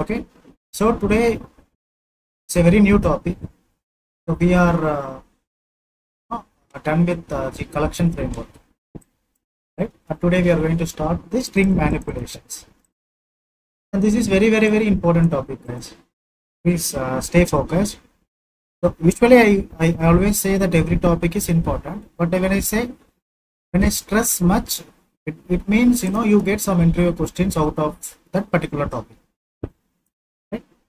okay. So today it's a very new topic. So we are uh, uh, done with uh, the collection framework. Right? And today we are going to start the string manipulations. And this is very very very important topic guys. Please uh, stay focused. So usually I, I always say that every topic is important. But when i say when i stress much it, it means you know you get some interview questions out of that particular topic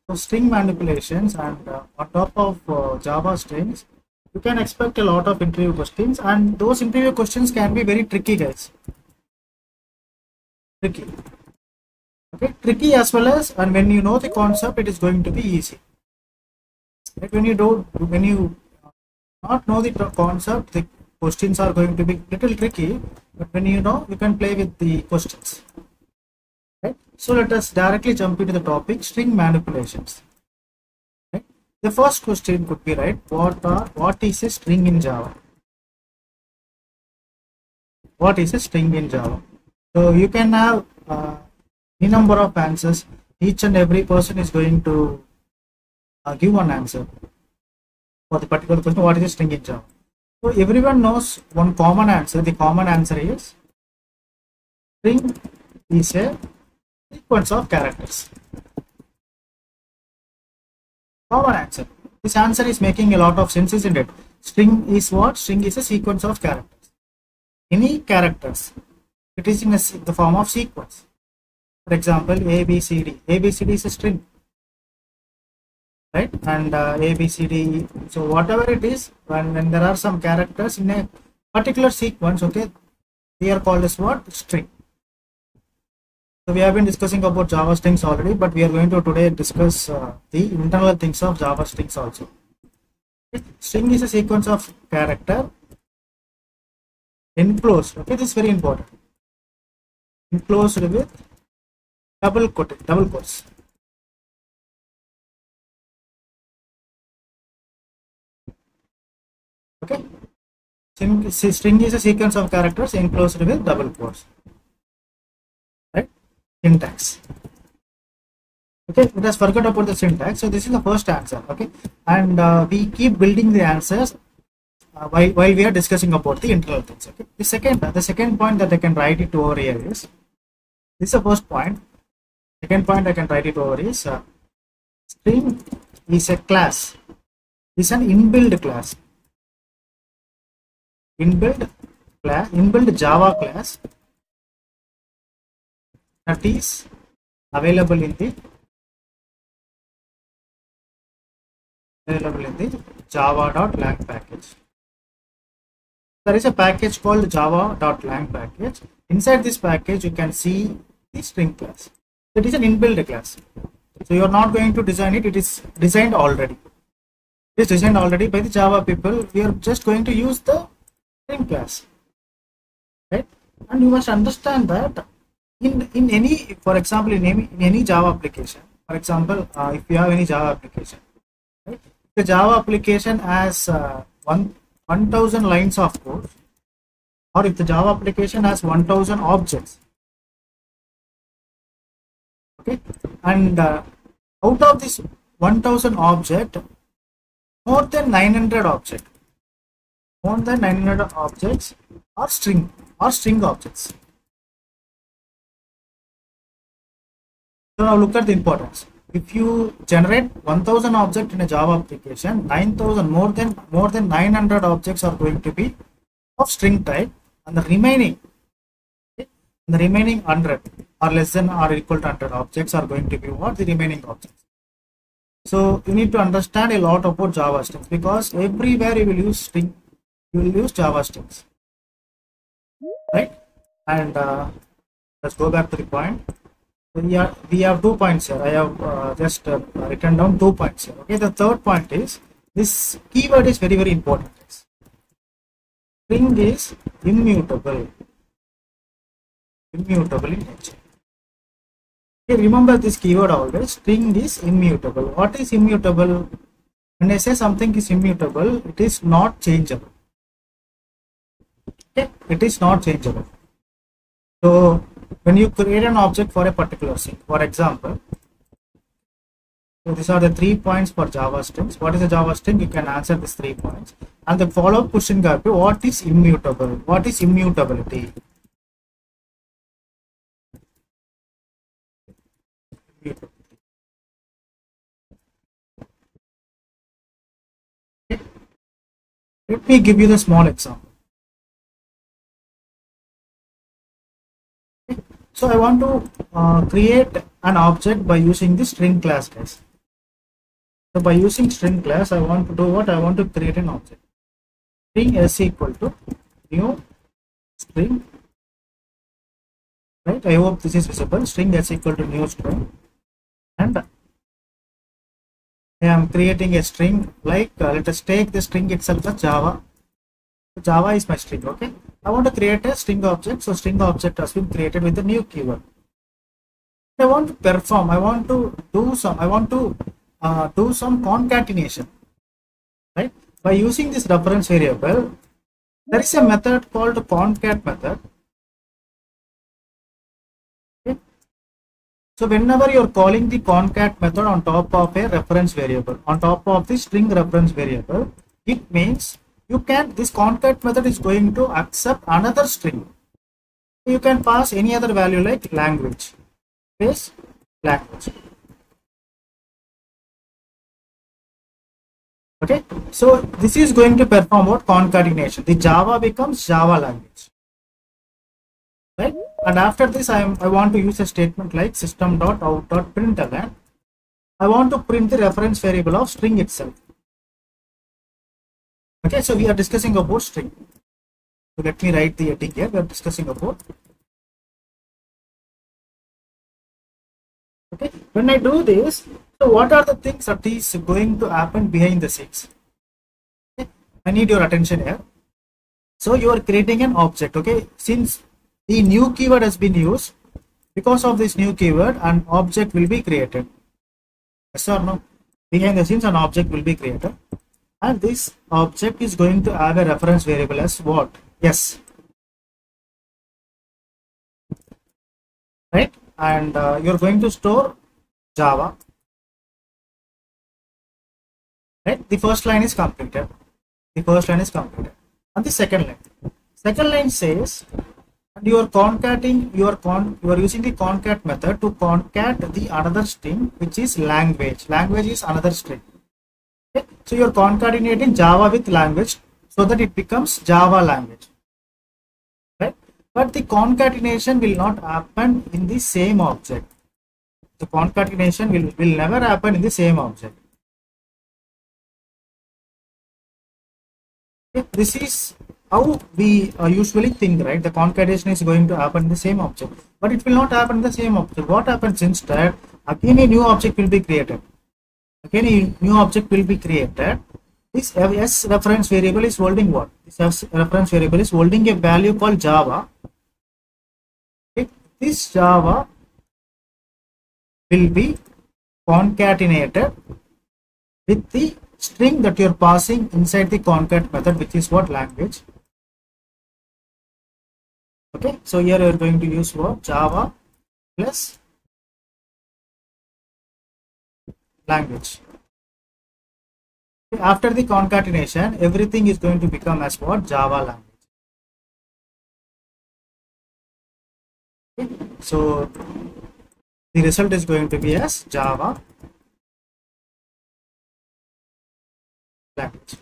so string manipulations and uh, on top of uh, java strings you can expect a lot of interview questions and those interview questions can be very tricky guys. Tricky. Okay? Tricky as well as and when you know the concept it is going to be easy. Right when you don't when you not know the concept the questions are going to be little tricky but when you know you can play with the questions right? So let us directly jump into the topic string manipulations. Right? The first question could be right what are what is a string in java? What is a string in java? So you can have uh, any number of answers. Each and every person is going to uh, give one answer for the particular question what is a string in java? So everyone knows one common answer. The common answer is string is a sequence of characters. Common answer. This answer is making a lot of sense isn't it? String is what? String is a sequence of characters. Any characters it is in a, the form of sequence. For example a b c d. A b c d is a string. Right? And uh, a b c d. So whatever it is when, when there are some characters in a particular sequence okay they are called as what? String so we have been discussing about java strings already but we are going to today discuss uh, the internal things of java strings also. String is a sequence of character enclosed. Okay this is very important. Enclosed with double quote double quotes. Okay? String- is a sequence of characters enclosed with double quotes syntax. Okay let us forget about the syntax. So this is the first answer okay? And uh, we keep building the answers uh, while, while we are discussing about the internal things okay? The second the second point that i can write it over here is this is the first point. Second point i can write it over is uh, string is a class. Is an inbuilt class. Inbuilt class inbuilt java class that is available in the available in the java.lang package. There is a package called java.lang package. Inside this package you can see the string class. It is an inbuilt class. So you are not going to design it. It is designed already. It is designed already by the java people. We are just going to use the string class. Right? And you must understand that in in any for example in any, in any java application for example uh, if you have any java application right? The java application has uh, one 1000 lines of code or if the java application has 1000 objects. Okay? And uh, out of this 1000 object more than 900 object more than 900 objects are string or string objects now look at the importance. If you generate 1000 object in a java application 9000 more than more than 900 objects are going to be of string type and the remaining okay, the remaining 100 or less than or equal to 100 objects are going to be what? The remaining objects. So you need to understand a lot about java strings because everywhere you will use string you will use java strings. Right? And uh, let's go back to the point we we have two points here i have uh, just uh, written down two points here okay the third point is this keyword is very very important string is immutable. Immutable in nature. Okay, remember this keyword always. String is immutable. What is immutable? When i say something is immutable it is not changeable. Okay it is not changeable. So when you create an object for a particular thing for example So these are the three points for Java strings. What is a Java string? You can answer these three points. And the follow-up question got what is immutable? What is? Immutability. Let me give you the small example. So I want to uh, create an object by using the string class guys. So by using string class, I want to do what? I want to create an object. String s equal to new string. Right? I hope this is visible. String s equal to new string. And I am creating a string like uh, let us take the string itself as Java. Java is my string. Okay. I want to create a string object. So string object has been created with a new keyword. I want to perform. I want to do some. I want to uh, do some concatenation right by using this reference variable there is a method called concat method okay. so whenever you are calling the concat method on top of a reference variable on top of the string reference variable it means you can this concat method is going to accept another string. You can pass any other value like language. Space language. Okay so this is going to perform what? Concatenation. The java becomes java language. Right? And after this i am i want to use a statement like system dot out dot println. I want to print the reference variable of string itself okay so we are discussing about string. So let me write the heading here. We are discussing about okay. When i do this so what are the things that is going to happen behind the scenes? Okay. i need your attention here. So you are creating an object okay. Since the new keyword has been used because of this new keyword an object will be created. Yes or no? Behind the scenes an object will be created and this object is going to have a reference variable as what? S. Right? And uh, you're going to store java. Right? The first line is completed. The first line is completed. And the second line. Second line says and you are concating you are con you are using the concat method to concat the another string which is language. Language is another string so you are concatenating java with language so that it becomes java language. Right? But the concatenation will not happen in the same object. The concatenation will, will never happen in the same object. This is how we uh, usually think right? The concatenation is going to happen in the same object. But it will not happen in the same object. What happens instead? Again a new object will be created again a new object will be created. This s reference variable is holding what? This s reference variable is holding a value called java. Okay. this java will be concatenated with the string that you're passing inside the concat method which is what? Language. Okay so here you're going to use what? Java plus language after the concatenation everything is going to become as what java language so the result is going to be as java language.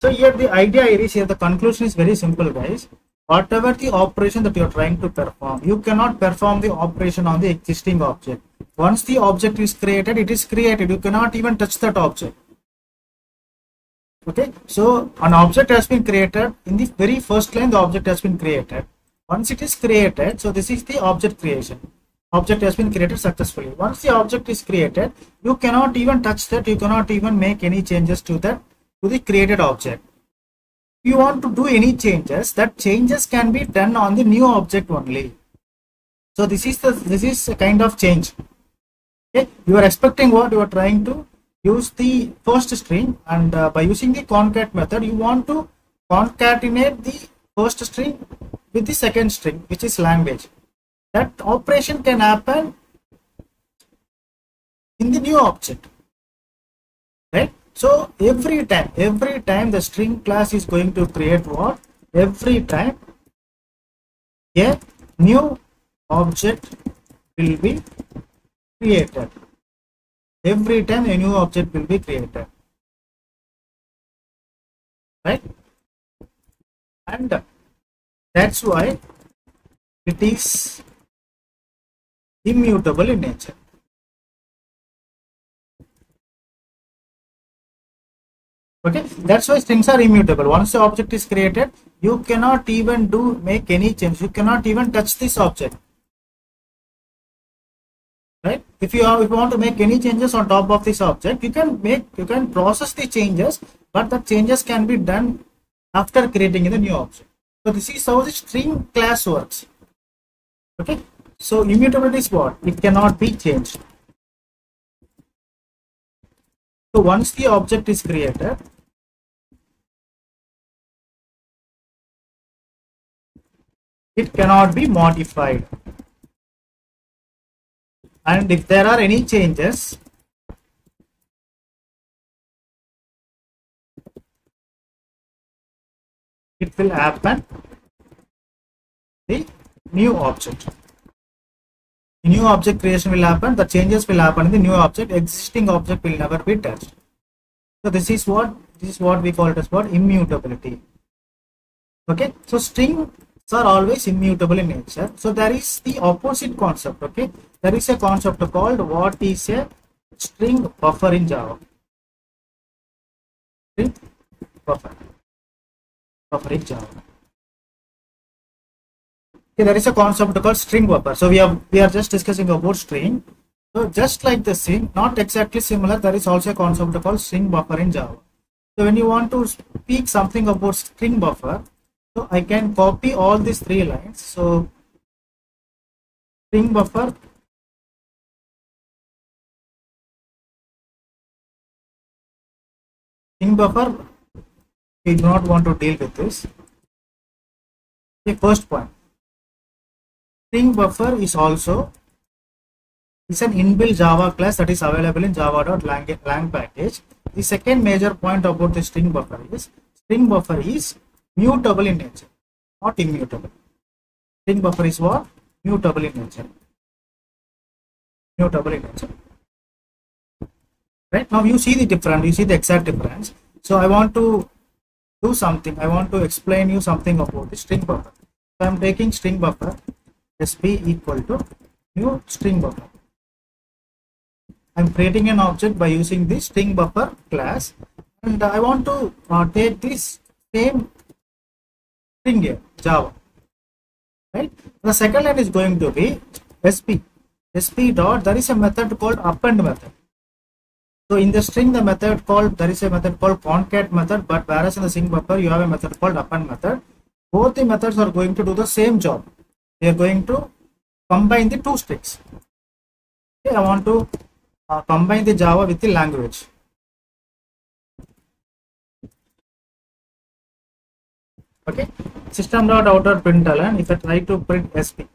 So here the idea is here the conclusion is very simple guys. Whatever the operation that you are trying to perform, you cannot perform the operation on the existing object. Once the object is created, it is created. You cannot even touch that object. Okay, so an object has been created. In the very first line, the object has been created. Once it is created, so this is the object creation object has been created successfully once the object is created you cannot even touch that you cannot even make any changes to that to the created object you want to do any changes that changes can be done on the new object only. So this is the this is a kind of change. Okay? You are expecting what? You are trying to use the first string and uh, by using the concat method you want to concatenate the first string with the second string which is language. That operation can happen in the new object. Right so every time every time the string class is going to create what? Every time a new object will be created. Every time a new object will be created. Right? And that's why it is immutable in nature okay? That's why strings are immutable. Once the object is created you cannot even do make any change. You cannot even touch this object. Right? If you if you want to make any changes on top of this object you can make you can process the changes but the changes can be done after creating the new object. So this is how the string class works. Okay? So immutability is what? It cannot be changed. So once the object is created it cannot be modified. And if there are any changes it will happen. The new object. The new object creation will happen. The changes will happen in the new object. Existing object will never be touched. So this is what this is what we call it as what? Immutability. Okay? So strings are always immutable in nature. So there is the opposite concept okay? There is a concept called what is a string buffer in java. String buffer. Buffer in java. Okay there is a concept called string buffer. So we have we are just discussing about string. So just like the string not exactly similar there is also a concept called string buffer in java. So when you want to speak something about string buffer so I can copy all these three lines. So string buffer string buffer we do not want to deal with this. The first point string buffer is also is an inbuilt Java class that is available in java.lang lang package. The second major point about the string buffer is string buffer is mutable in nature, not immutable. String buffer is what? Mutable in nature. Mutable in nature. Right now, you see the difference, you see the exact difference. So, I want to do something, I want to explain you something about the string buffer. So, I am taking string buffer sp equal to new string buffer. I am creating an object by using the string buffer class and I want to uh, take this same string here java right? The second line is going to be sp sp dot there is a method called append method. So in the string the method called there is a method called concat method but whereas in the string buffer you have a method called append method. Both the methods are going to do the same job. They are going to combine the two strings. Okay i want to uh, combine the java with the language okay? System dot out dot println if i try to print sp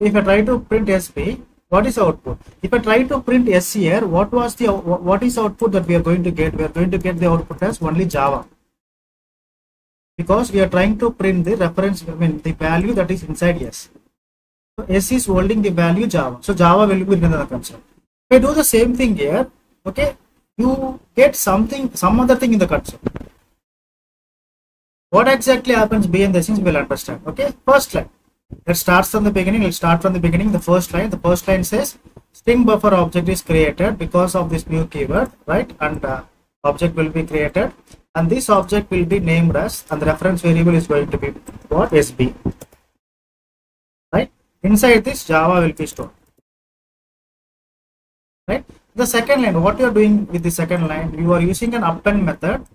if i try to print sp what is output? If i try to print s here what was the what is output that we are going to get? We are going to get the output as only java. Because we are trying to print the reference i mean the value that is inside s. So s is holding the value java. So java will be console if i do the same thing here okay you get something some other thing in the console what exactly happens behind the scenes we'll understand okay? First line. Let's start from the beginning let's start from the beginning the first line. The first line says string buffer object is created because of this new keyword right? And uh, object will be created. And this object will be named as and the reference variable is going to be what? Sb right? Inside this java will be stored. Right? The second line what you are doing with the second line you are using an append method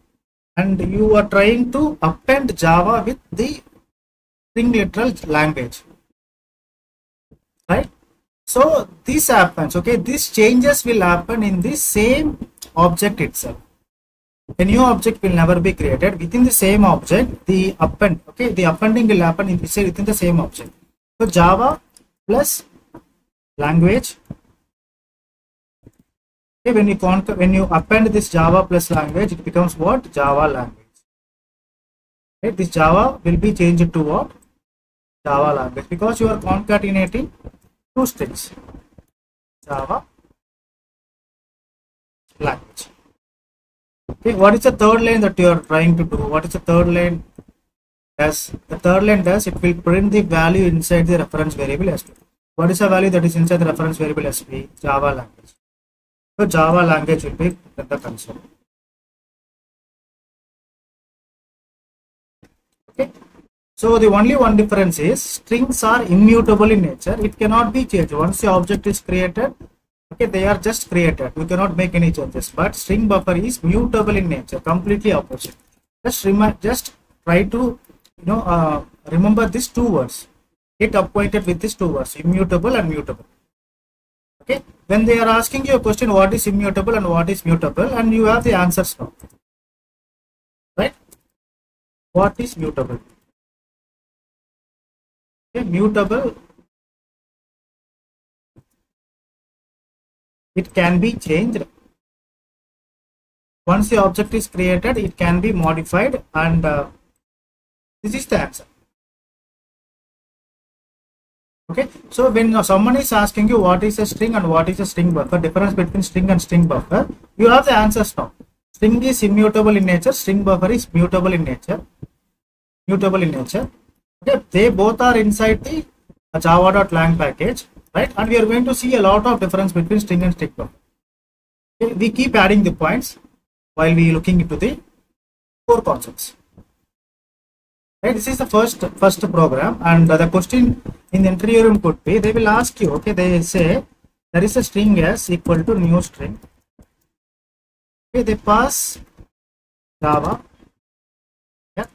and you are trying to append java with the string literal language. Right? So this happens okay? These changes will happen in the same object itself. A new object will never be created. Within the same object the append okay? The appending will happen in within the same object. So java plus language when you when you append this java plus language it becomes what? Java language. This java will be changed to what? Java language. Because you are concatenating two strings. Java language. Okay what is the third line that you are trying to do? What is the third line? Does the third line does it will print the value inside the reference variable sp what is the value that is inside the reference variable sp java language so java language will be the console. Okay. So the only one difference is strings are immutable in nature. It cannot be changed. Once the object is created okay they are just created. You cannot make any changes. But string buffer is mutable in nature completely opposite. Just remind just try to you know uh, remember these two words. Get acquainted with these two words immutable and mutable. Okay when they are asking you a question what is immutable and what is mutable and you have the answers now. Right? What is mutable? Okay mutable. It can be changed. Once the object is created it can be modified and uh, this is the answer okay? So when uh, someone is asking you what is a string and what is a string buffer difference between string and string buffer you have the answers now. String is immutable in nature string buffer is mutable in nature. Mutable in nature. Okay? They both are inside the uh, java.lang package right? And we are going to see a lot of difference between string and string buffer. Okay, we keep adding the points while we looking into the core concepts right this is the first first program and the question in the interview room could be they will ask you okay they say there is a string s equal to new string. Okay they pass java. Yeah.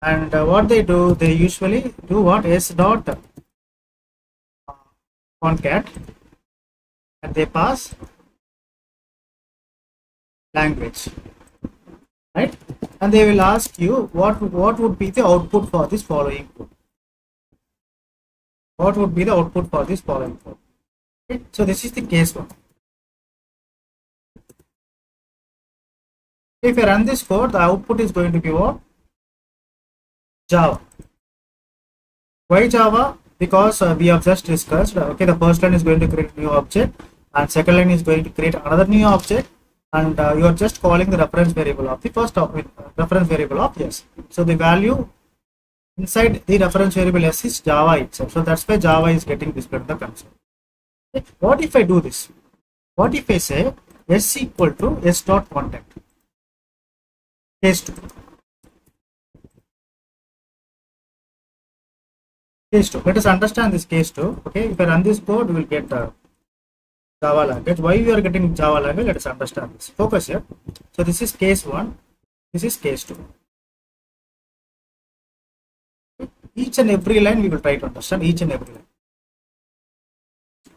And uh, what they do they usually do what? S dot concat. And they pass language. Right and they will ask you what what would be the output for this following code. What would be the output for this following code. So this is the case one. If you run this code the output is going to be what? Java. Why java? Because uh, we have just discussed okay the first line is going to create new object and second line is going to create another new object and uh, you are just calling the reference variable of the first of, reference variable of s. So the value inside the reference variable s is java itself. So that's why java is getting displayed in the console. What if i do this? What if i say s equal to s dot concat? Case 2 case 2 let us understand this case 2 okay. If i run this code we will get uh, java language why we are getting java language let us understand this. Focus here. So this is case 1 this is case 2 each and every line we will try to understand. Each and every line.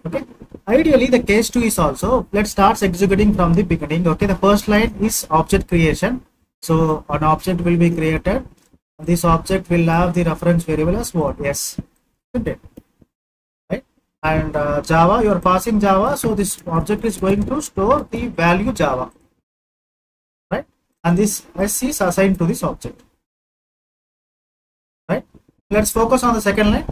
Okay? Ideally the case 2 is also let's start executing from the beginning. Okay? The first line is object creation. So an object will be created. This object will have the reference variable as what? S. Isn't it and uh, java you are passing java so this object is going to store the value java. Right? And this s is assigned to this object. Right? Let's focus on the second line.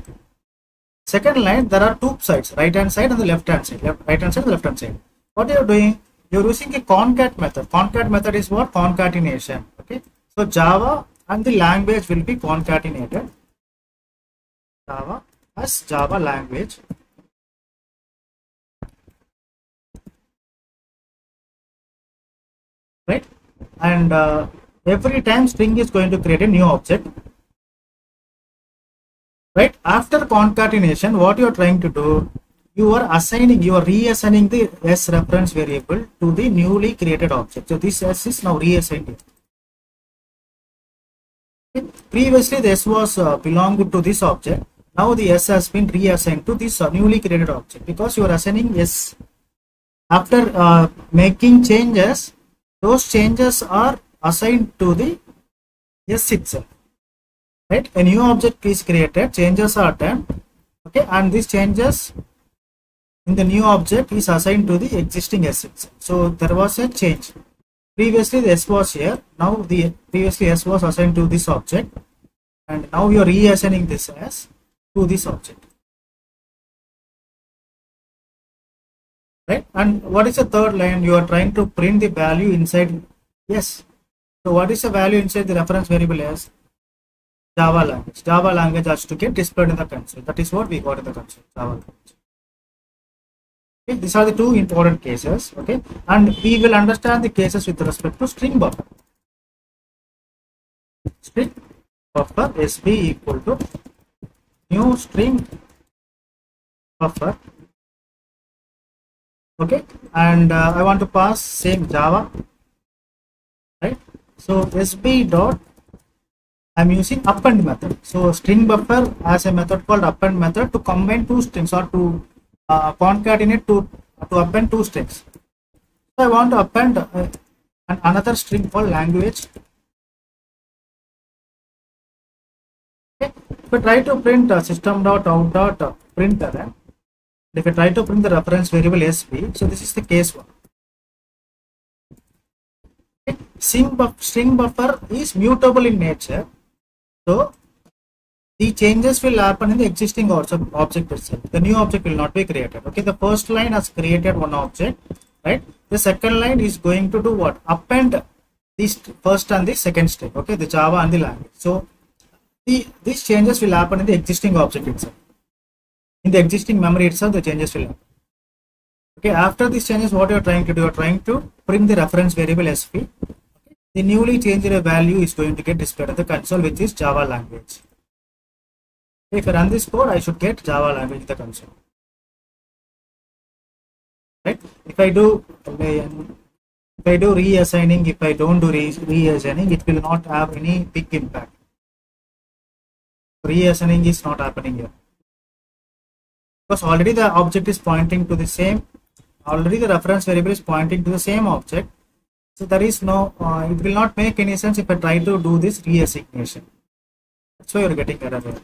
Second line there are two sides right hand side and the left hand side. Left, right hand side and left hand side. What you are doing you're using a concat method. Concat method is what? Concatenation. Okay? So java and the language will be concatenated. Java as java language right? And uh, every time string is going to create a new object. Right? After concatenation what you are trying to do you are assigning you are reassigning the s reference variable to the newly created object. So this s is now reassigned. Previously the s was uh, belonged to this object. Now the s has been reassigned to this uh, newly created object because you are assigning s. After uh, making changes those changes are assigned to the s itself right a new object is created changes are done okay and these changes in the new object is assigned to the existing s itself. So there was a change. Previously the s was here. Now the previously s was assigned to this object, and now you are reassigning this s to this object. Right? And what is the third line? You are trying to print the value inside s. So what is the value inside the reference variable s? Java language. Java language has to get displayed in the console. That is what we got in the console. Java language. Okay, these are the two important cases. Okay, and we will understand the cases with respect to string buffer. String buffer SB equal to new string buffer. Okay, and uh, I want to pass same Java. Right. So SB dot I'm using append method. So string buffer has a method called append method to combine two strings or to uh, concatenate to to append two strings. So I want to append uh, an, another string called language. Okay. Try to print uh, system dot out dot uh, printer, if I try to print the reference variable sb, so this is the case one. String, string buffer is mutable in nature so the changes will happen in the existing object itself. The new object will not be created. Okay, the first line has created one object, right? The second line is going to do what? Append this first and the second step. Okay, the Java and the language. So the these changes will happen in the existing object itself. In the existing memory itself, the changes will happen. Okay, after these changes, what you are trying to do? You are trying to print the reference variable sp the newly changed value is going to get displayed at the console which is java language. If i run this code i should get java language the console. Right? If i do if i do reassigning if i don't do re reassigning it will not have any big impact. Reassigning is not happening here because already the object is pointing to the same already the reference variable is pointing to the same object so there is no, uh, it will not make any sense if I try to do this reassignation. That's why you're getting error here.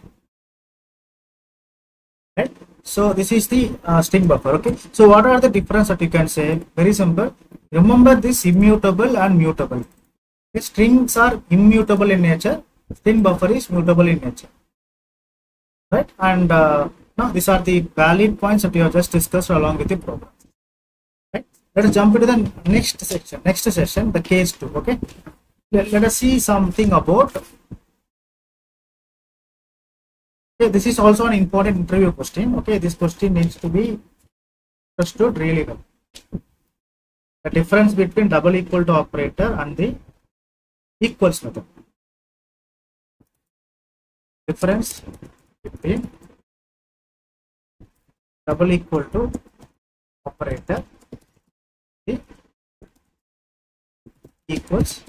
Right? So this is the uh, string buffer. Okay. So what are the difference that you can say? Very simple. Remember this immutable and mutable. Okay. Strings are immutable in nature. String buffer is mutable in nature. Right? And uh, now these are the valid points that you have just discussed along with the program. Let us jump into the next section. Next session the case 2 okay? Let, let us see something about okay this is also an important interview question okay? This question needs to be understood really well. The difference between double equal to operator and the equals method. Difference between double equal to operator equals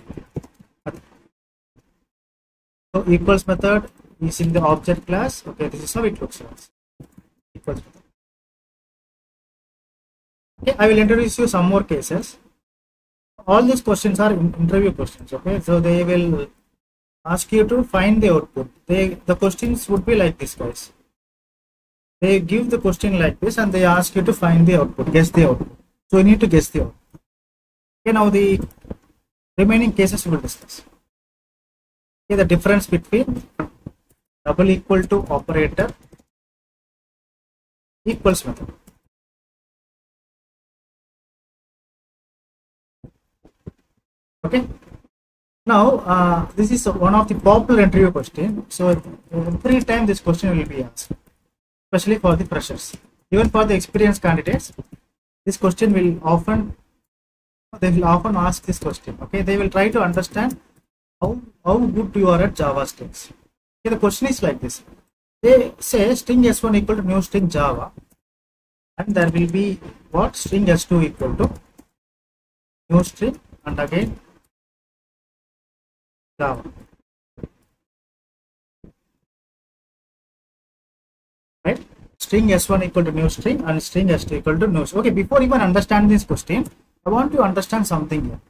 so equals method is in the object class. Okay this is how it looks like. Equals method. okay i will introduce you some more cases. All these questions are interview questions okay? So they will ask you to find the output. They the questions would be like this guys they give the question like this and they ask you to find the output guess the output so you need to guess the output okay now the remaining cases we will discuss. Okay, the difference between double equal to operator equals method. Okay. Now, uh, this is one of the popular interview question. So, every time this question will be asked, especially for the freshers. Even for the experienced candidates, this question will often they will often ask this question okay? They will try to understand how how good you are at java strings. Okay the question is like this. They say string s1 equal to new string java and there will be what? String s2 equal to new string and again java right? String s1 equal to new string and string s2 equal to new string. okay before even understand this question I want to understand something here.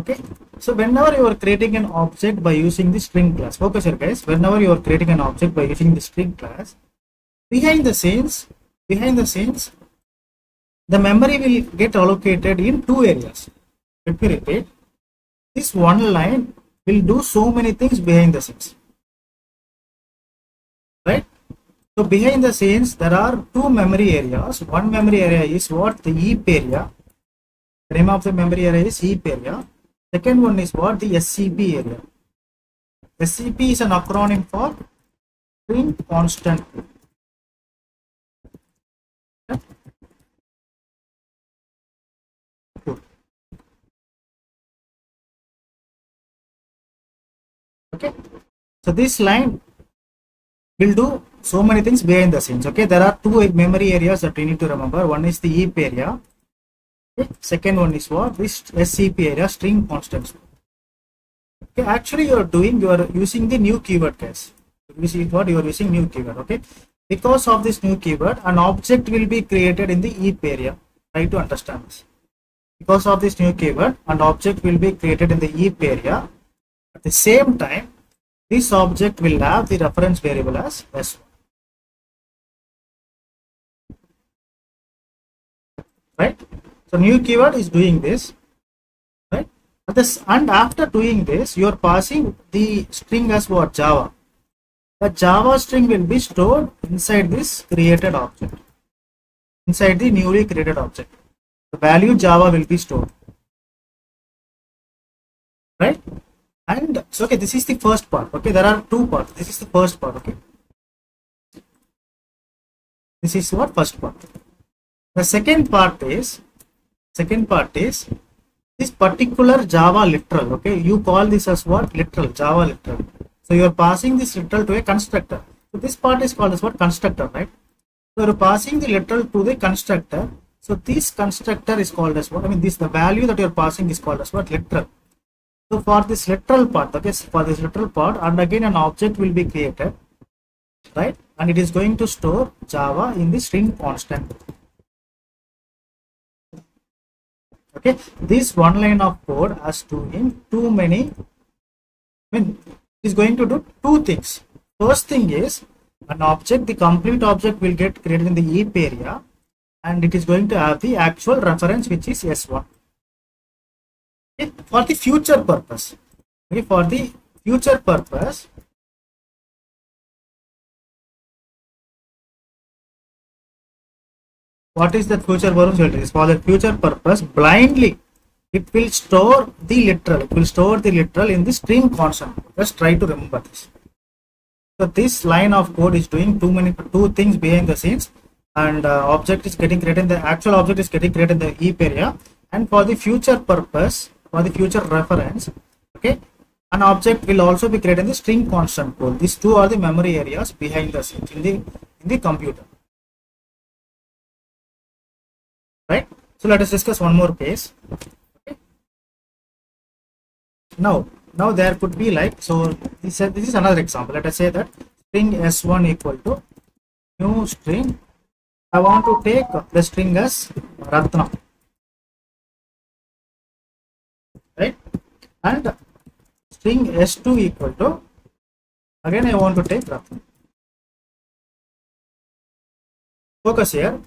Okay, so whenever you are creating an object by using the string class, focus here guys, whenever you are creating an object by using the string class, behind the scenes, behind the scenes the memory will get allocated in two areas. Let me repeat. This one line will do so many things behind the scenes right? So behind the scenes there are two memory areas. One memory area is what? The heap area. The name of the memory area is heap area. Second one is what? The scp area. Scp is an acronym for string constant okay. So this line will do so many things behind the scenes okay? There are two memory areas that we need to remember. One is the heap area. Okay. second one is what? This scp area string constants okay actually you are doing you are using the new keyword case. You see what? You are using new keyword okay? Because of this new keyword an object will be created in the heap area. Try to understand this. Because of this new keyword an object will be created in the heap area. At the same time this object will have the reference variable as s1 right? So new keyword is doing this. Right? At this and after doing this you are passing the string as what? Java. The java string will be stored inside this created object. Inside the newly created object. The value java will be stored. Right and so okay this is the first part. Okay there are two parts. This is the first part okay. This is what? First part. The second part is second part is this particular java literal okay? You call this as what? Literal java literal. So you are passing this literal to a constructor. So this part is called as what? Constructor right? So you are passing the literal to the constructor. So this constructor is called as what? I mean this the value that you are passing is called as what? Literal so for this literal part, okay, for this literal part, and again an object will be created, right? And it is going to store Java in the string constant. Okay, this one line of code has doing too many. I mean, is going to do two things. First thing is an object, the complete object will get created in the heap area, and it is going to have the actual reference which is S1 okay, for the future purpose. Okay, for the future purpose what is the future purpose? For the future purpose blindly it will store the literal it will store the literal in the string constant just try to remember this. So this line of code is doing too many two things behind the scenes and uh, object is getting created the actual object is getting created in the heap area. And for the future purpose for the future reference okay? An object will also be created in the string constant code these two are the memory areas behind the scenes in the in the computer. Right? So let us discuss one more case. Okay. now now there could be like so this, this is another example. Let us say that string s1 equal to new string. I want to take the string as ratna right? And string s2 equal to again i want to take ratna focus here.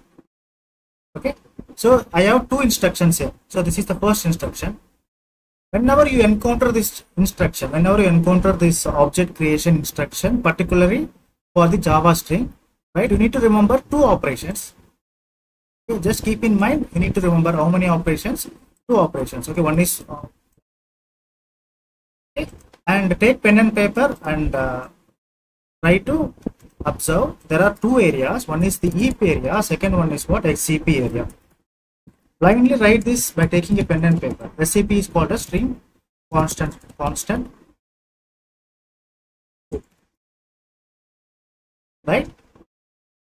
Okay? So i have two instructions here. So this is the first instruction. Whenever you encounter this instruction whenever you encounter this object creation instruction particularly for the java string right you need to remember two operations. Okay, just keep in mind you need to remember how many operations? Two operations. Okay one is uh, and take pen and paper and uh, try to observe. There are two areas. One is the heap area. Second one is what? Scp area. Blindly write this by taking a pen and paper. Scp is called a string. Constant constant. Right?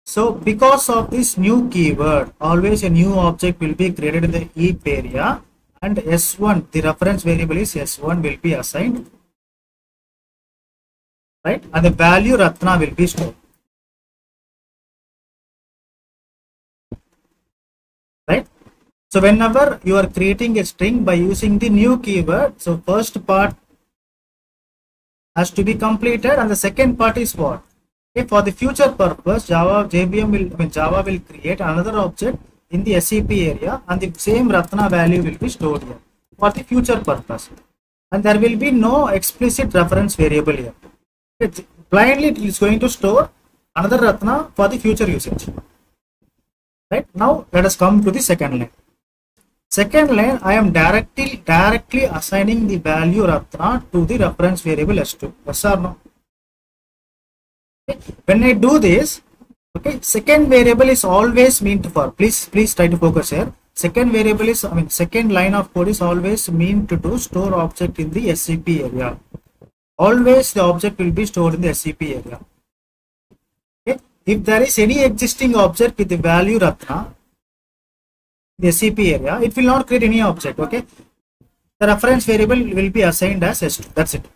So because of this new keyword always a new object will be created in the heap area and s1 the reference variable is s1 will be assigned right? And the value ratna will be stored right? So whenever you are creating a string by using the new keyword so first part has to be completed and the second part is what? Okay, for the future purpose, Java JVM will I mean Java will create another object in the SCP area, and the same Ratna value will be stored here for the future purpose. And there will be no explicit reference variable here. It, blindly, it is going to store another Ratna for the future usage. Right now, let us come to the second line. Second line, I am directly directly assigning the value Ratna to the reference variable S2. Yes or no? When I do this, okay, second variable is always meant for. Please, please try to focus here. Second variable is, I mean, second line of code is always meant to do store object in the SCP area. Always the object will be stored in the SCP area. Okay. If there is any existing object with the value Ratna, the SCP area, it will not create any object. Okay. The reference variable will be assigned as S2. That's it.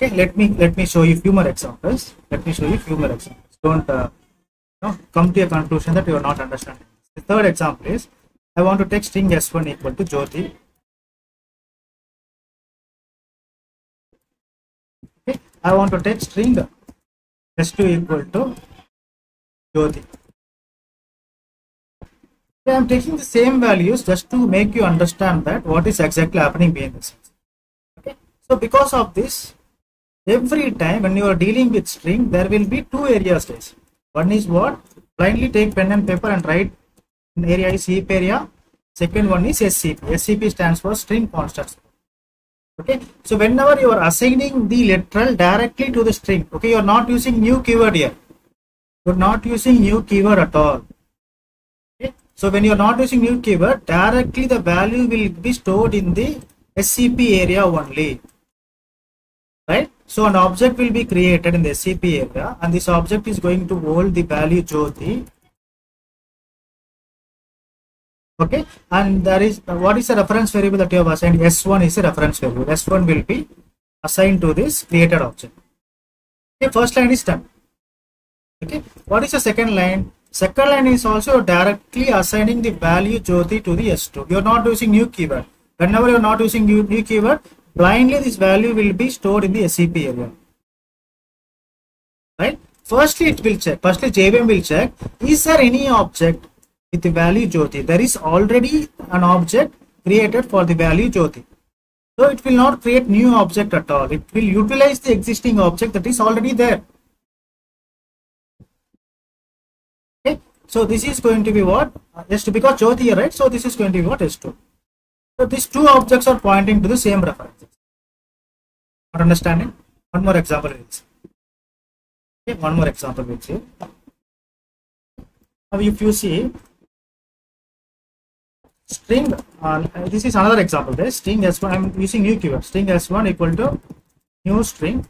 Okay, let me let me show you few more examples. Let me show you few more examples. Don't uh, come to a conclusion that you are not understanding. The third example is I want to take string s1 equal to Jyoti. Okay, I want to take string s2 equal to Jyoti. I am taking the same values just to make you understand that what is exactly happening behind the scenes. Okay, so because of this, every time when you are dealing with string, there will be two areas guys. One is what? Blindly take pen and paper and write in area is heap area. Second one is SCP. SCP stands for string constants. Okay, so whenever you are assigning the literal directly to the string, okay, you are not using new keyword here. You are not using new keyword at all. So when you are not using new keyword, directly the value will be stored in the SCP area only. Right? So an object will be created in the SCP area and this object is going to hold the value Jyoti. Okay, and there is what is the reference variable that you have assigned? S1 is a reference variable. S1 will be assigned to this created object. Okay, first line is done. Okay, what is the second line? Second line is also directly assigning the value Jyoti to the S2. You are not using new keyword. Whenever you are not using new, new keyword, blindly this value will be stored in the SCP area. Right? Firstly, it will check. Firstly, JVM will check. Is there any object with the value Jyoti? There is already an object created for the value Jyoti. So it will not create new object at all. It will utilize the existing object that is already there. Okay. So this is going to be what? S2 because Jyoti right? So this is going to be what S2. So these two objects are pointing to the same reference. Not understanding? One more example is. Okay, one more example we'll see. Now if you see string, uh, this is another example there. String s1, I'm using new keyword. String s1 equal to new string.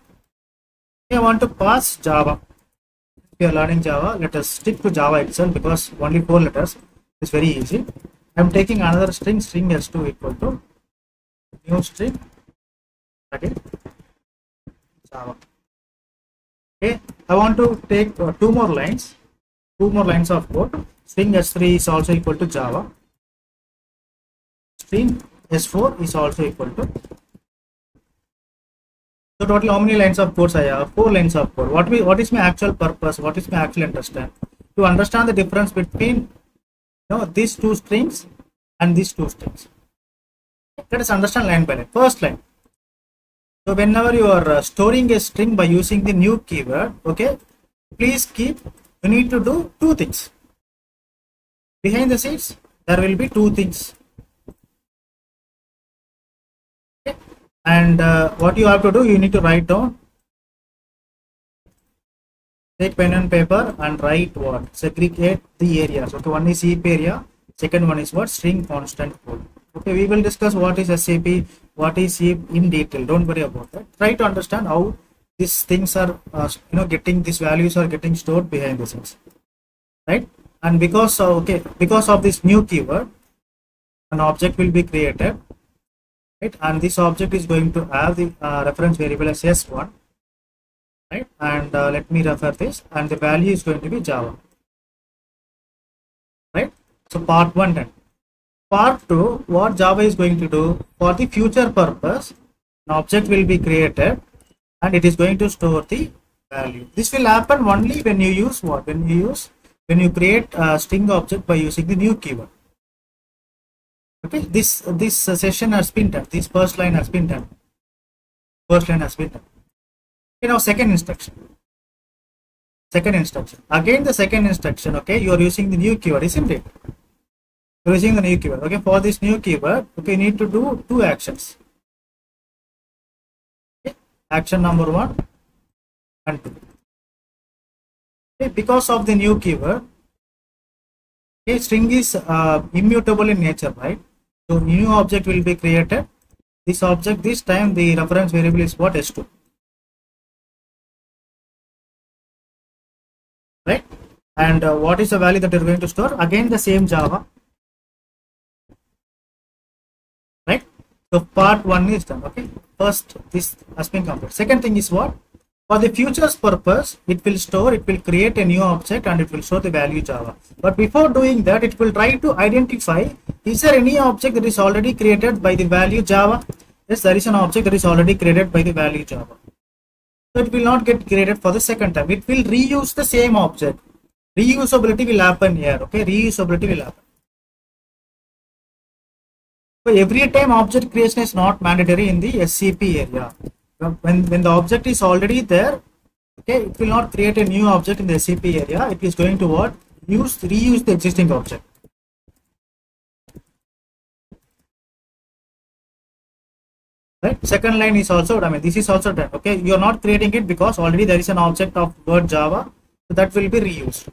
I want to pass Java. If you are learning Java, let us stick to Java itself because only four letters is very easy. I'm taking another string, string s2 equal to new string again Java. Okay, I want to take uh, two more lines, two more lines of code. String s3 is also equal to Java. String s4 is also equal to. So total how many lines of codes I have? Four lines of code. What we what is my actual purpose? What is my actual understand? To understand the difference between know these two strings and these two strings. Let us understand line by line. First line. So whenever you are uh, storing a string by using the new keyword okay please keep you need to do two things. Behind the scenes there will be two things. Okay? and uh, what you have to do you need to write down take pen and paper and write what segregate the areas. Okay one is heap area second one is what? String constant code. Okay we will discuss what is scp what is heap in detail. Don't worry about that. Try to understand how these things are uh, you know getting these values are getting stored behind the scenes. Right? And because of, okay because of this new keyword an object will be created. Right? And this object is going to have the uh, reference variable as s1 right and uh, let me refer this and the value is going to be java right so part 1 done part 2 what java is going to do for the future purpose an object will be created and it is going to store the value. This will happen only when you use what? When you use when you create a string object by using the new keyword. Okay, this this session has been done. This first line has been done. First line has been done. Okay, now second instruction. Second instruction. Again, the second instruction. Okay, you are using the new keyword, isn't it? You're using the new keyword. Okay, for this new keyword, okay, you need to do two actions. Okay, action number one and two. Okay, because of the new keyword, okay, string is uh, immutable in nature, right? So new object will be created. This object, this time the reference variable is what s2. Right? And uh, what is the value that you're going to store? Again, the same Java. Right? So part one is done. Okay. First, this has been completed. Second thing is what? For the future's purpose, it will store, it will create a new object and it will store the value Java. But before doing that, it will try to identify is there any object that is already created by the value Java? Yes, there is an object that is already created by the value Java. It will not get created for the second time. It will reuse the same object. Reusability will happen here. Okay, reusability will happen. So every time object creation is not mandatory in the SCP area when when the object is already there okay it will not create a new object in the scp area it is going to what use reuse the existing object right second line is also i mean this is also done okay you are not creating it because already there is an object of word java so that will be reused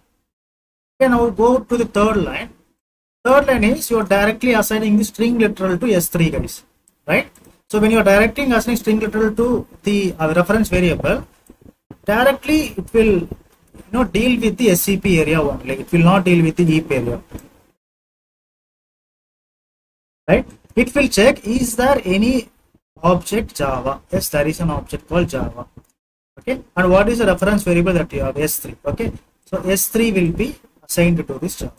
okay now go to the third line third line is you are directly assigning the string literal to s3 guys right so when you are directing assigning string literal to the uh, reference variable, directly it will you know deal with the SCP area only. It will not deal with the heap area. Right? It will check is there any object Java? Yes, there is an object called Java. Okay, and what is the reference variable that you have? S3. Okay, so S3 will be assigned to this Java.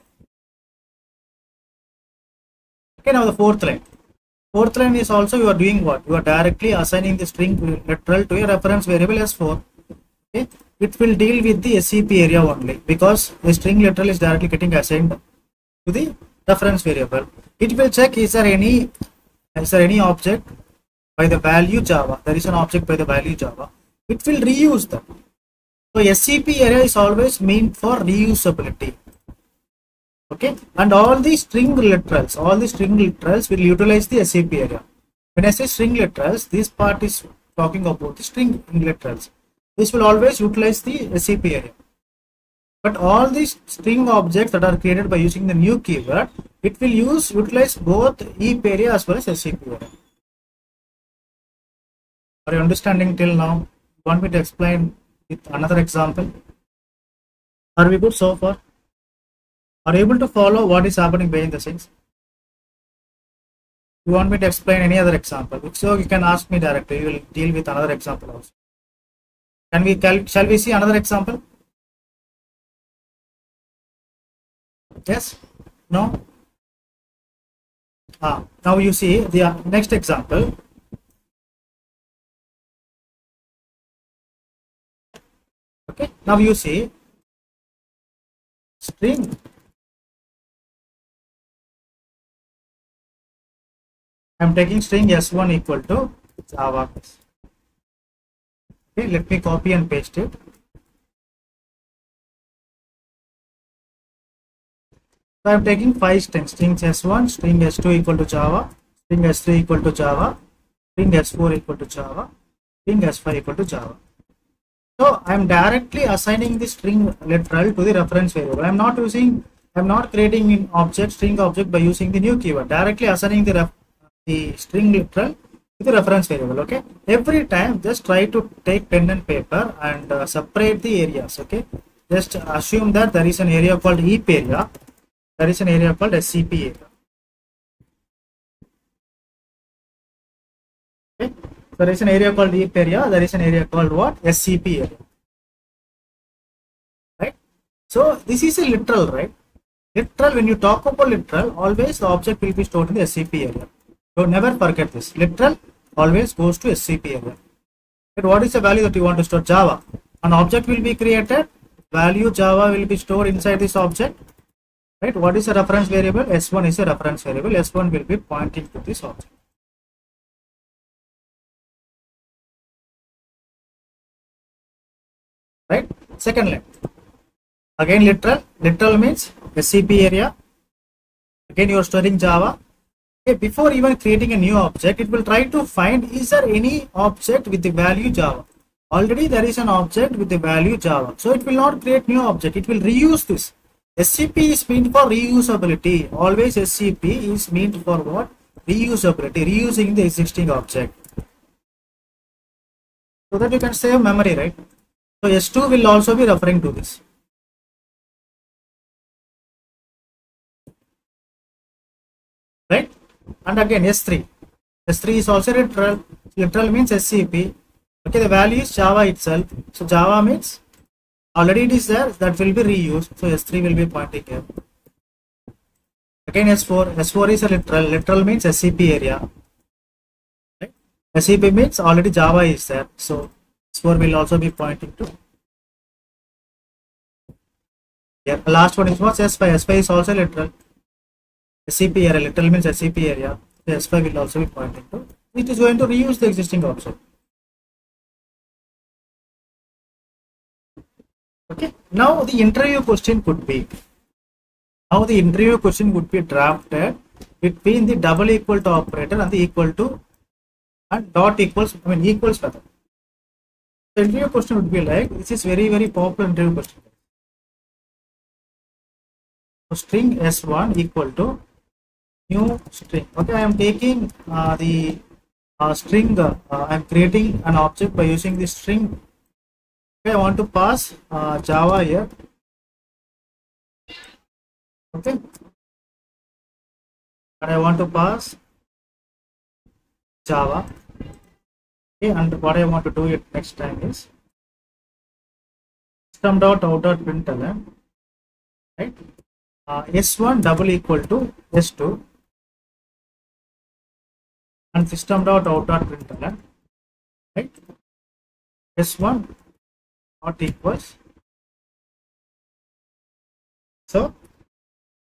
Okay, now the fourth line fourth line is also you are doing what you are directly assigning the string literal to a reference variable s4 okay it will deal with the scp area only because the string literal is directly getting assigned to the reference variable it will check is there any is there any object by the value java. There is an object by the value java. It will reuse them. So scp area is always meant for reusability. Okay? And all the string literals all the string literals will utilize the scp area. When i say string literals this part is talking about the string literals. This will always utilize the scp area. But all these string objects that are created by using the new keyword it will use utilize both heap area as well as scp area are you understanding till now want me to explain with another example are we good so far are you able to follow what is happening behind the scenes? You want me to explain any other example? If so, you can ask me directly. We will deal with another example also. Can we shall we see another example? Yes? No? Ah, now you see the next example. Okay, now you see string I'm taking string s1 equal to java. Okay, let me copy and paste it. So I'm taking five strings, strings s1, string s2 equal to java, string s3 equal to java, string s4 equal to java, string s5 equal to java. So I'm directly assigning the string literal to the reference variable. I'm not using, I'm not creating an object, string object by using the new keyword. Directly assigning the ref, the string literal to the reference variable okay every time just try to take pen and paper and uh, separate the areas okay just assume that there is an area called heap area there is an area called scp area there is an area called heap area there is an area called what scp area right so this is a literal right literal when you talk about literal always the object will be stored in the scp area so never forget this. Literal always goes to SCP area. But what is the value that you want to store? Java. An object will be created. Value Java will be stored inside this object. Right? What is the reference variable? S1 is a reference variable. S1 will be pointing to this object. Right? Second line. Again literal. Literal means SCP area. Again you are storing Java. Okay, before even creating a new object, it will try to find is there any object with the value Java. Already there is an object with the value Java. So it will not create new object. It will reuse this. SCP is meant for reusability. Always SCP is meant for what? Reusability. Reusing the existing object. So that you can save memory, right? So S2 will also be referring to this. Right? And again S3. S3 is also literal. Literal means SCP. Okay, the value is Java itself. So Java means already it is there that will be reused. So S3 will be pointing here. Again S4. S4 is a literal. Literal means SCP area. Right? SCP means already Java is there. So S4 will also be pointing to. Yeah, the last one is what S5. S5 is also literal. SCP area. Literal means SCP area. So S5 will also be pointing to. It is going to reuse the existing object. Okay. Now the interview question could be. Now the interview question would be drafted between the double equal to operator and the equal to and dot equals. I mean equals method. The interview question would be like this is very very popular interview question. So string s1 equal to new string. Okay, I am taking uh, the uh, string. Uh, I am creating an object by using the string okay i want to pass uh, java here okay and i want to pass java and what i want to do it next time is system dot out dot println right uh, s1 double equal to s2 and system dot out dot println right s1 not equals. So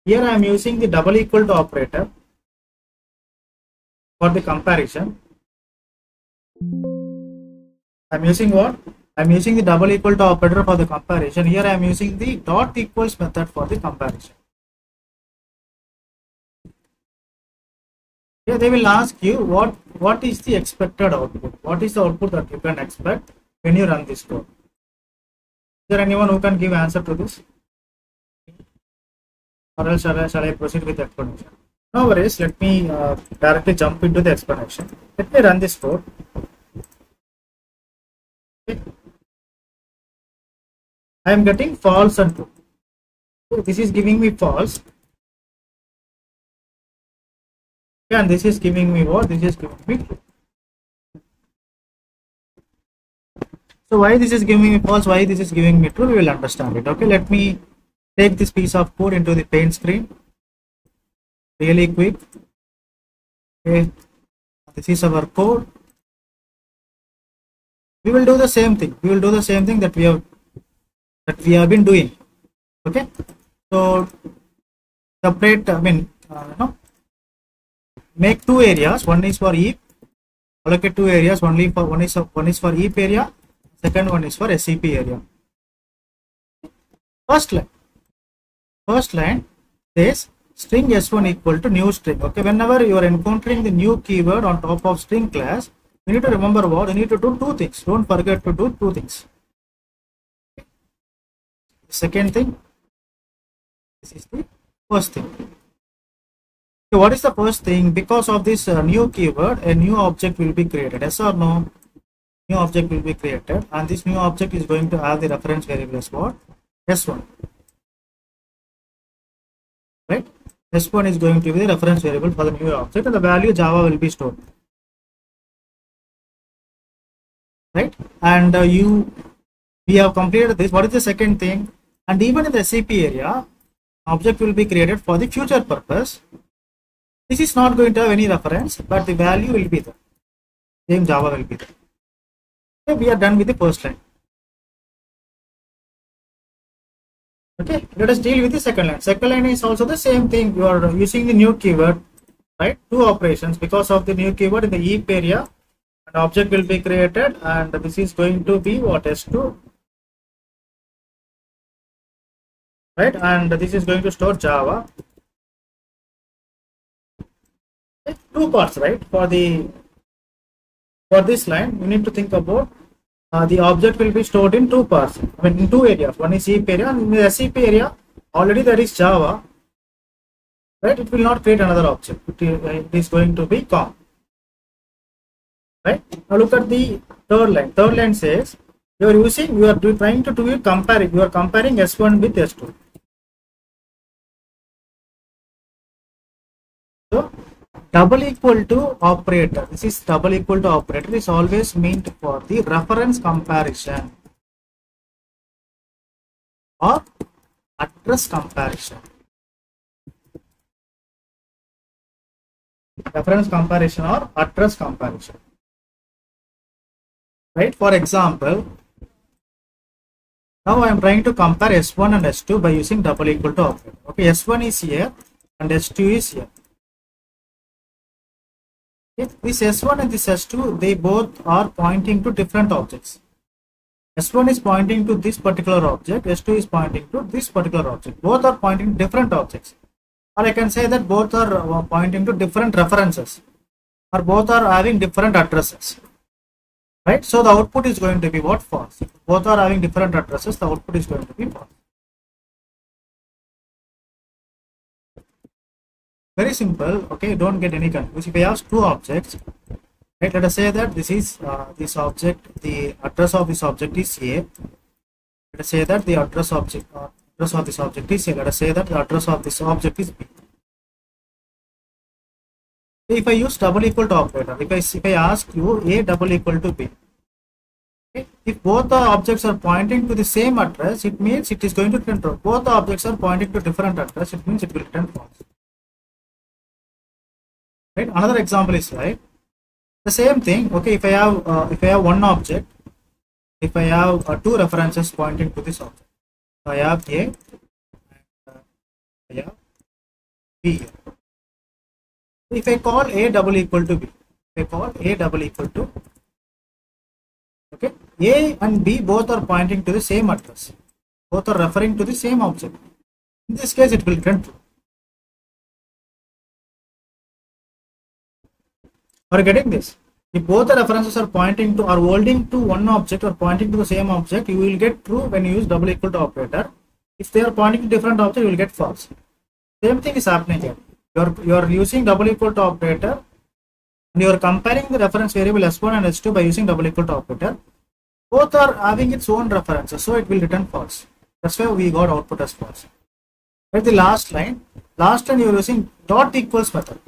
here I am using the double equal to operator for the comparison. I am using what? I am using the double equal to operator for the comparison. Here I am using the dot equals method for the comparison. Here they will ask you what what is the expected output? What is the output that you can expect when you run this code? Is there anyone who can give answer to this? Or else shall I, shall I proceed with explanation? No worries, let me uh, directly jump into the explanation. Let me run this code. I am getting false and true. So this is giving me false. And this is giving me what? This is giving me true. So why this is giving me false, why this is giving me true, we will understand it. Okay, let me take this piece of code into the paint screen really quick. Okay, this is our code. We will do the same thing. We will do the same thing that we have that we have been doing. Okay, so separate. I mean, uh, no, make two areas. One is for heap. Allocate two areas. Only for one is one is for heap area second one is for SCP area. First line, first line says string s1 equal to new string. Okay, whenever you are encountering the new keyword on top of string class, you need to remember what you need to do two things. Don't forget to do two things. Second thing, this is the first thing. So what is the first thing? Because of this uh, new keyword, a new object will be created. Yes or no? new object will be created and this new object is going to have the reference variable as what s1 right s1 is going to be the reference variable for the new object and the value java will be stored right and uh, you we have completed this what is the second thing and even in the scp area object will be created for the future purpose this is not going to have any reference but the value will be there same Java will be there. Okay, we are done with the first line. Okay, let us deal with the second line. Second line is also the same thing. You are using the new keyword, right? Two operations because of the new keyword in the heap area, an object will be created, and this is going to be what S2, right? And this is going to store Java. Okay, Two parts, right? For the for this line, you need to think about uh, the object will be stored in two parts, I mean in two areas. One is heap area and in the SCP area, already there is Java, right? It will not create another object. It is, is going to be com. Right? Now look at the third line. Third line says you are using, you are do- trying to do a comparing, you are comparing S1 with S2. So double equal to operator this is double equal to operator is always meant for the reference comparison or address comparison reference comparison or address comparison right for example now i am trying to compare s1 and s2 by using double equal to operator okay s1 is here and s2 is here if this S1 and this S2, they both are pointing to different objects. S1 is pointing to this particular object, S2 is pointing to this particular object. Both are pointing to different objects. Or I can say that both are uh, pointing to different references. Or both are having different addresses. Right? So the output is going to be what? False. If both are having different addresses, the output is going to be false. very simple. Okay? Don't get any confused. If i have two objects right? Let us say that this is uh, this object the address of this object is a. Let us say that the address object uh, address of this object is a. Let us say that the address of this object is b if i use double equal to operator if i if i ask you a double equal to b okay, if both the objects are pointing to the same address it means it is going to return true both the objects are pointing to different address it means it will return false. Right? Another example is right. The same thing okay if i have uh, if i have one object if i have uh, two references pointing to this object. So i have a and uh, i have b here. If i call a double equal to b if i call a double equal to okay a and b both are pointing to the same address. Both are referring to the same object. In this case it will return true are getting this? If both the references are pointing to or holding to one object or pointing to the same object you will get true when you use double equal to operator. If they are pointing to different object you will get false. Same thing is happening here you are you are using double equal to operator. And you are comparing the reference variable s1 and s2 by using double equal to operator. Both are having its own references so it will return false. That's why we got output as false. At the last line. Last line you are using dot equals method.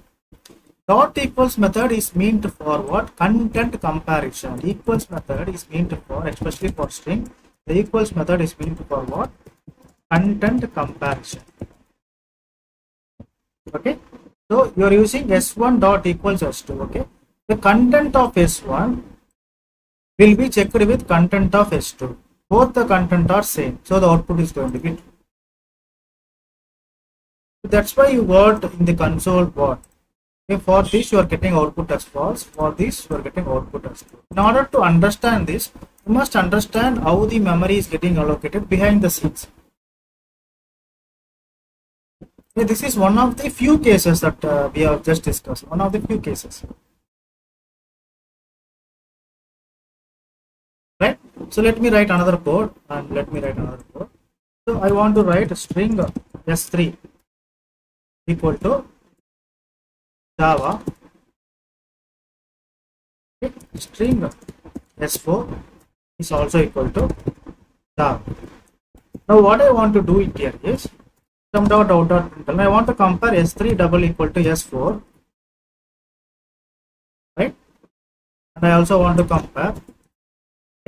Dot equals method is meant for what? Content comparison. Equals method is meant for especially for string the equals method is meant for what? Content comparison okay? So you are using s1 dot equals s2 okay? The content of s1 will be checked with content of s2 both the content are same so the output is going to be true. That's why you got in the console what Okay, for this you are getting output as false for this you are getting output as true. In order to understand this you must understand how the memory is getting allocated behind the scenes this is one of the few cases that uh, we have just discussed one of the few cases. Right? So let me write another code and let me write another code. So i want to write a string s3 equal to Java okay, string s4 is also equal to Java. Now what I want to do here is dot out dot printl I want to compare S3 double equal to S4, right? And I also want to compare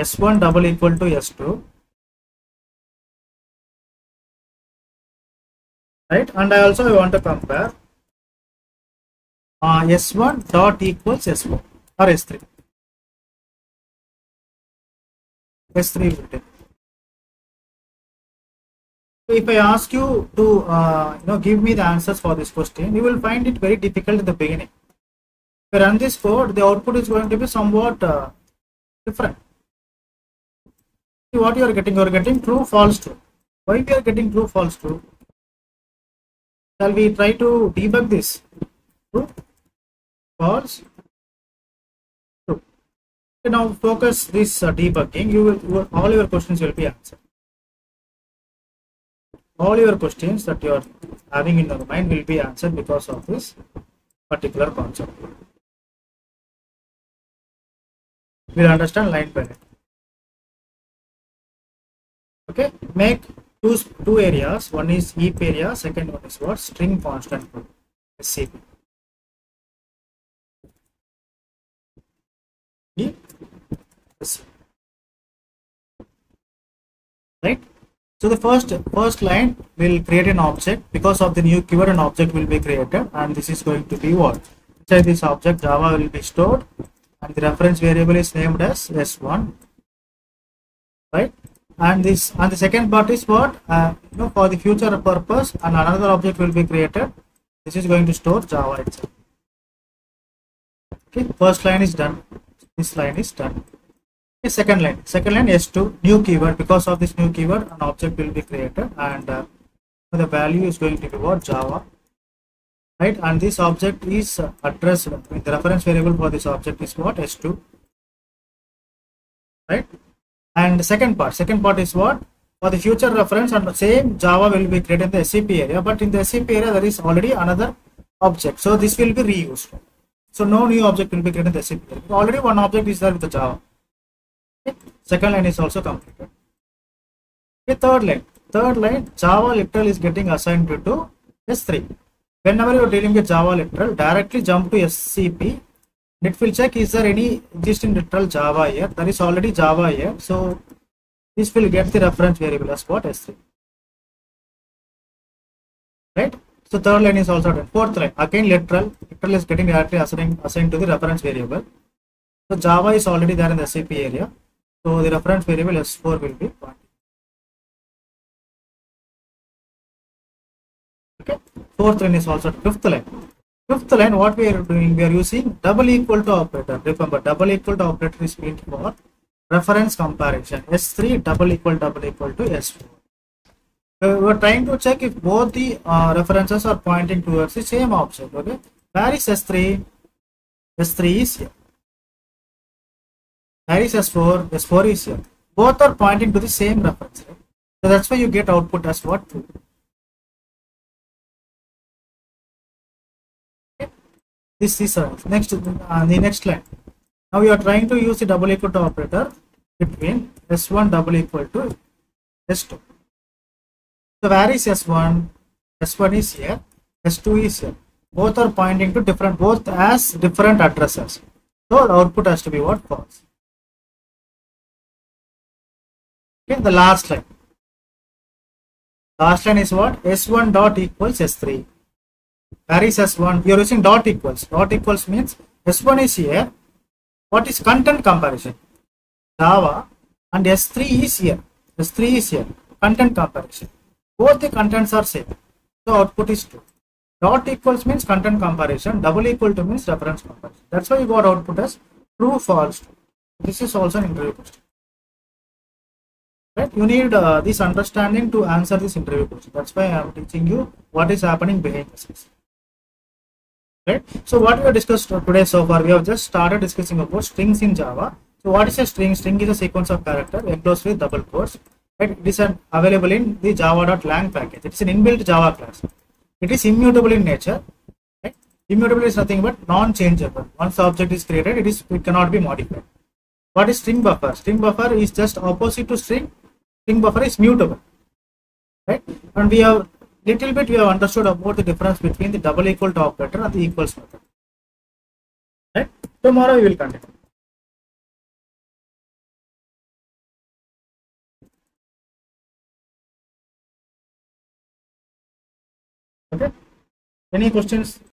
S1 double equal to S2, right? And I also want to compare uh, S1 dot equals S4 or S3. S3 will take. If I ask you to uh, you know give me the answers for this question, you will find it very difficult in the beginning. If I run this code, the output is going to be somewhat uh, different. See what you are getting, you are getting true, false, true. Why we are getting true, false, true? Shall we try to debug this? True, false, true. So now focus this uh, debugging. You will, you will all your questions will be answered. All your questions that you are having in your mind will be answered because of this particular concept. We'll understand line by line. Okay, make two two areas. One is heap area. Second one is what? String constant group. SCP. Right. So the first first line will create an object. Because of the new keyword. An object will be created, and this is going to be what? Inside this object, Java will be stored, and the reference variable is named as s1. Right? And this and the second part is what? Uh, you know for the future purpose and another object will be created. This is going to store java itself. Okay? First line is done. This line is done second line. Second line s2 new keyword. Because of this new keyword an object will be created and uh, the value is going to be what? Java. Right? And this object is uh, addressed. Mean, the reference variable for this object is what? S2 right? And the second part. Second part is what? For the future reference and the same java will be created in the scp area. But in the scp area there is already another object. So this will be reused. So no new object will be created in the scp area. Already one object is there with the java. Second line is also completed okay, third line third line java literal is getting assigned to s3 whenever you are dealing with java literal directly jump to scp it will check is there any existing literal java here there is already java here so this will get the reference variable as what s3 right so third line is also done fourth line again literal literal is getting directly assigned assigned to the reference variable so java is already there in the scp area so the reference variable s4 will be one okay fourth line is also fifth line fifth line what we are doing we are using double equal to operator remember double equal to operator is meant for reference comparison s3 double equal double equal to s4 uh, we're trying to check if both the uh, references are pointing towards the same object okay where is s3 s3 is here where is s4 s4 is here both are pointing to the same reference right? so that's why you get output as what? True this is uh, next uh, the next line. Now you are trying to use the double equal to operator between s1 double equal to s2 so where is s1 s1 is here. S2 is here. Both are pointing to different both as different addresses. So the output has to be what? False okay the last line. Last line is what? S1 dot equals s3 where is s1 you are using dot equals. Dot equals means s1 is here. What is content comparison? Java and s3 is here. S3 is here. Content comparison. Both the contents are same. So output is true dot equals means content comparison. Double equal to means reference comparison. That's why you got output as true false. This is also an interview question right you need uh, this understanding to answer this interview question. That's why i am teaching you what is happening behind the scenes. Right? So what we have discussed today so far we have just started discussing about strings in java. So what is a string? String is a sequence of character enclosed with double quotes. Right? It is an, available in the java.lang package. It is an inbuilt java class. It is immutable in nature. Immutable is nothing but non-changeable. Once the object is created it is it cannot be modified. What is string buffer? String buffer is just opposite to string string buffer is mutable right? And we have little bit we have understood about the difference between the double equal to operator and the equals method right? Tomorrow we will continue. Okay? Any questions